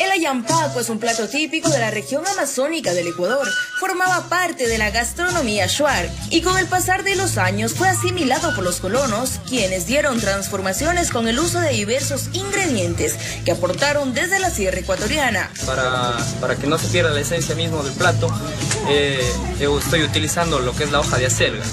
El ayampaco es un plato típico de la región amazónica del Ecuador. Formaba parte de la gastronomía shuar y con el pasar de los años fue asimilado por los colonos, quienes dieron transformaciones con el uso de diversos ingredientes que aportaron desde la sierra ecuatoriana. Para, para que no se pierda la esencia mismo del plato, eh, estoy utilizando lo que es la hoja de acelga.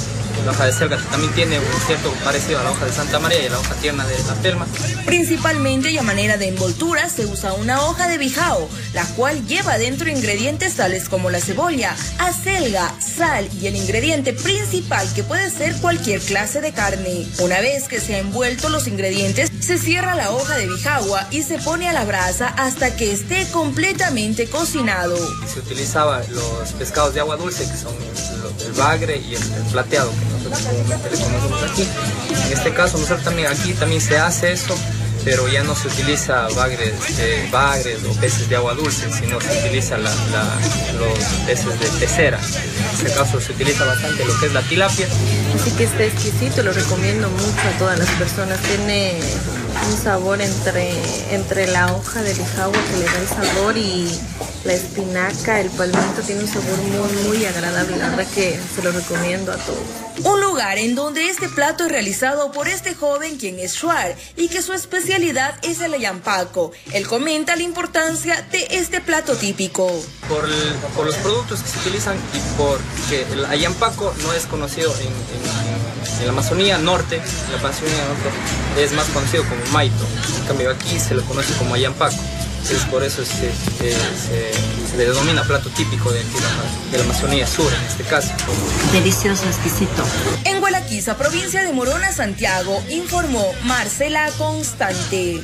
La hoja de selga también tiene un cierto parecido a la hoja de Santa María y a la hoja tierna de la pelma. Principalmente y a manera de envoltura se usa una hoja de bijao, la cual lleva dentro ingredientes tales como la cebolla, acelga, sal y el ingrediente principal que puede ser cualquier clase de carne. Una vez que se ha envuelto los ingredientes, se cierra la hoja de bijagua y se pone a la brasa hasta que esté completamente cocinado. Se utilizaba los pescados de agua dulce, que son el bagre y el, plateado, aquí. En este caso, nosotros también aquí también se hace eso, pero ya no se utiliza bagres, bagres o peces de agua dulce, sino se utiliza los peces de pecera. En este caso se utiliza bastante lo que es la tilapia. Así que está exquisito, lo recomiendo mucho a todas las personas. Tiene un sabor entre, entre la hoja de lijagua que le da el sabor y la espinaca, el palmito tiene un sabor muy, muy agradable. La verdad que se lo recomiendo a todos. Un lugar en donde este plato es realizado por este joven quien es Shuar y que su especialidad es el ayampaco. Él comenta la importancia de este plato típico. Por, por los productos que se utilizan y porque el ayampaco no es conocido en, en, la Amazonía Norte, la Amazonía Norte es más conocido como maito. En cambio aquí se lo conoce como ayampaco es por eso se, se, le denomina plato típico de, de, la Amazonía Sur en este caso. Delicioso, exquisito. En Gualaquiza, provincia de Morona, Santiago, informó Marcela Constante.